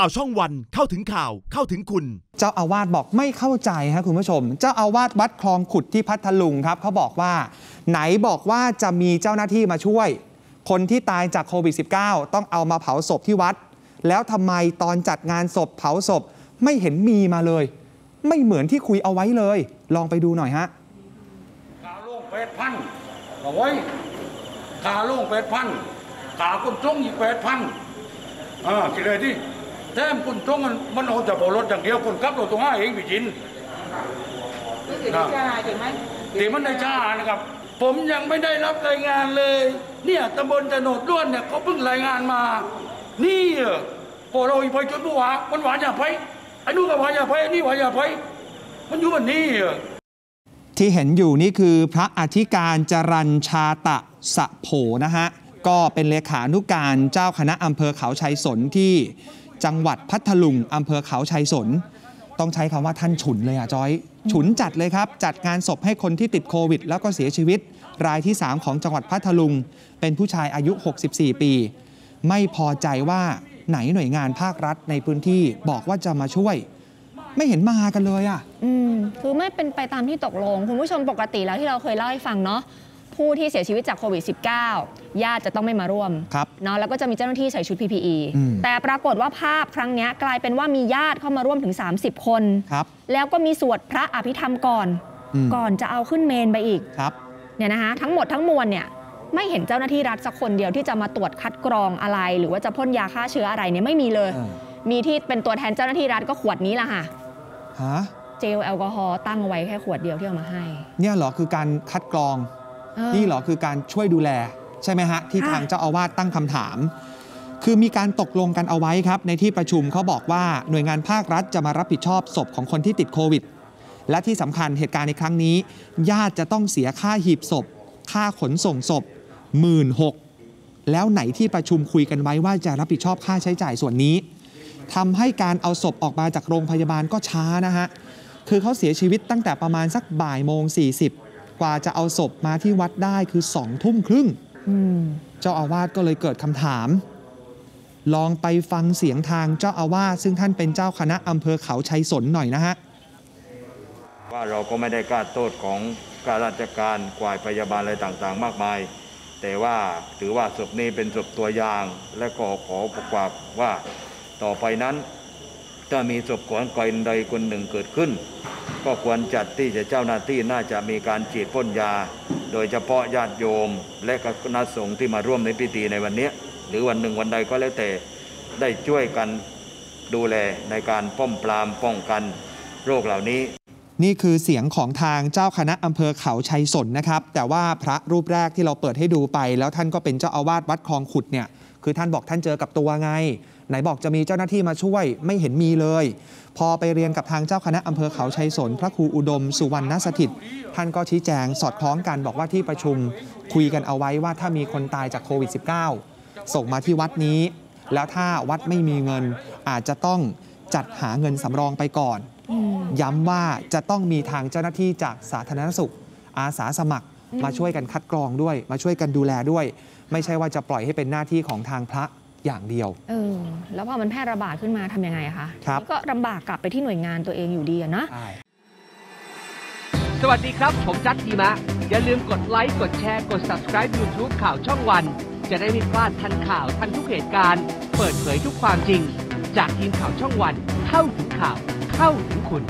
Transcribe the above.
ข่าวช่องวันเข้าถึงข่าวเข้าถึงคุณ เจ้าอาวาสบอกไม่เข้าใจครับคุณผู้ชม เจ้าอาวาสวัดคลองขุดที่พัทลุงครับเขาบอกว่า ไหนบอกว่าจะมีเจ้าหน้าที่มาช่วย คนที่ตายจากโควิด -19 ต้องเอามาเผาศพที่วัด แล้วทำไมตอนจัดงานศพเผาศพไม่เห็นมีมาเลย ไม่เหมือนที่คุยเอาไว้เลย ลองไปดูหน่อยฮะขาโล่งแปดพันเอาไว้ขาโล่งแปดพันขาคนตรงอีกแปดพันอ่าคิดเลยที่ แต้มคนตรงมันมันเอาแต่บอรถอย่างเดียวคนขับรถตรงห้าเองพี่จินรู้สึกได้จ้าใช่ไหมตีมันได้ช้านะครับ ผมยังไม่ได้รับรายงานเลย เนี่ยตำบลตะโนดด้วนเนี่ยเขาเพิ่งรายงานมา นี่เออพอเราอีไปจนผู้ว่ามันหวานอย่าไปไอ้นู่นก็หวานอย่าไปไอ้นี่หวานอย่าไปมันอยู่วันนี้เออที่เห็นอยู่นี่คือพระอธิการจรัญชาตะสะโผนะฮะ ก็เป็นเลขานุการเจ้าคณะอำเภอเขาชัยสนที่ จังหวัดพัทลุงอำเภอเขาชัยสน ต้องใช้คำว่าท่านฉุนเลยอะจอย ฉุนจัดเลยครับ จัดงานศพให้คนที่ติดโควิด แล้วก็เสียชีวิต รายที่ 3 ของจังหวัดพัทลุง เป็นผู้ชายอายุ 64 ปี ไม่พอใจว่าไหนหน่วยงานภาครัฐในพื้นที่บอกว่าจะมาช่วย ไม่เห็นมากันเลยอะ อืมคือไม่เป็นไปตามที่ตกลง คุณผู้ชมปกติแล้วที่เราเคยเล่าให้ฟังเนาะ ผู้ที่เสียชีวิตจากโควิด -19 ญาติจะต้องไม่มาร่วมครับเนาะแล้วก็จะมีเจ้าหน้าที่ใส่ชุด PPE อืมแต่ปรากฏว่าภาพครั้งเนี้ยกลายเป็นว่ามีญาติเข้ามาร่วมถึง 30 คนครับแล้วก็มีสวดพระอภิธรรมก่อนอืมก่อนจะเอาขึ้นเมนไปอีกครับเนี่ยนะคะทั้งหมดทั้งมวลเนี่ยไม่เห็นเจ้าหน้าที่รัฐสักคนเดียวที่จะมาตรวจคัดกรองอะไร หรือว่าจะพ่นยาฆ่าเชื้ออะไรเนี่ยไม่มีเลยเออมีที่เป็นตัวแทนเจ้าหน้าที่รัฐก็ขวดนี้แหละค่ะฮะเจลแอลกอฮอล์ตั้งเอาไว้แค่ขวดเดียวที่เอามาให้ เนี่ยเหรอคือการคัดกรองเออ นี่เหรอคือการช่วยดูแลใช่ไหมฮะที่ค่ะทางเจ้าอาวาสตั้งคำถาม คือมีการตกลงกันเอาไว้ครับ ในที่ประชุมเขาบอกว่าหน่วยงานภาครัฐจะมารับผิดชอบศพของคนที่ติดโควิด และที่สำคัญเหตุการณ์ในครั้งนี้ ญาติจะต้องเสียค่าหีบศพ ค่าขนส่งศพหมื่นหกแล้วไหนที่ประชุมคุยกันไว้ว่าจะรับผิดชอบค่าใช้จ่ายส่วนนี้ทำให้การเอาศพออกมาจากโรงพยาบาลก็ช้านะฮะคือเขาเสียชีวิตตั้งแต่ประมาณสักบ่ายโมง40 กว่าจะเอาศพมาที่วัดได้คือสองทุ่มครึ่งอืมเจ้าอาวาสก็เลยเกิดคำถาม ลองไปฟังเสียงทางเจ้าอาวาสซึ่งท่านเป็นเจ้าคณะอำเภอเขาชัยสนหน่อยนะฮะว่าเราก็ไม่ได้กล้าโทษของการราชการกวายพยาบาลอะไรต่างๆ มากมาย แต่ว่าถือว่าศพนี้เป็นศพตัวอย่าง และก็ขอประกาศว่าต่อไปนั้นถ้ามีศพของใครใดคนหนึ่งเกิดขึ้น ก็ควรจัดที่จะเจ้าหน้าที่น่าจะมีการฉีดพ่นยา โดยเฉพาะญาติโยม และก็คณะสงฆ์ที่มาร่วมในพิธีในวันนี้ หรือวันหนึ่งวันใดก็แล้วแต่ได้ช่วยกันดูแลในการป้องปรามป้องกันโรคเหล่านี้ นี่คือเสียงของทางเจ้าคณะอำเภอเขาชัยสนนะครับ แต่ว่าพระรูปแรกที่เราเปิดให้ดูไป แล้วท่านก็เป็นเจ้าอาวาสวัดคลองขุดเนี่ย คือท่านบอกท่านเจอกับตัวไง ไหนบอกจะมีเจ้าหน้าที่มาช่วยไม่เห็นมีเลย พอไปเรียนกับทางเจ้าคณะอำเภอเขาชัยสน พระครูอุดม สุวรรณสถิต ท่านก็ชี้แจงสอดคล้องกันบอกว่าที่ประชุมคุยกันเอาไว้ว่าถ้ามีคนตายจากโควิด -19 ส่งมาที่วัดนี้ แล้วถ้าวัดไม่มีเงินอาจจะต้องจัดหาเงินสำรองไปก่อนอย้ำว่าจะต้องมีทางเจ้าหน้าที่จากสาธารณสุข อาสาสมัครมาช่วยกันคัดกรองด้วย มาช่วยกันดูแลด้วย ไม่ใช่ว่าจะปล่อยให้เป็นหน้าที่ของทางพระอย่างเดียวเออแล้วพอมันแพร่ระบาดขึ้นมาทำยังไงอะคะครับนี่ก็ลำบากกลับไปที่หน่วยงานตัวเองอยู่ดีอะนะใช่สวัสดีครับ ผมจัดทีมะ อย่าลืมกดไลค์ กดแชร์ กด subscribe YouTube ข่าวช่องวัน จะได้ไม่พลาดทันข่าวทันทุกเหตุการณ์ เปิดเผยทุกความจริง จากทีมข่าวช่องวัน เข้าถึงข่าว เข้าถึงคุณ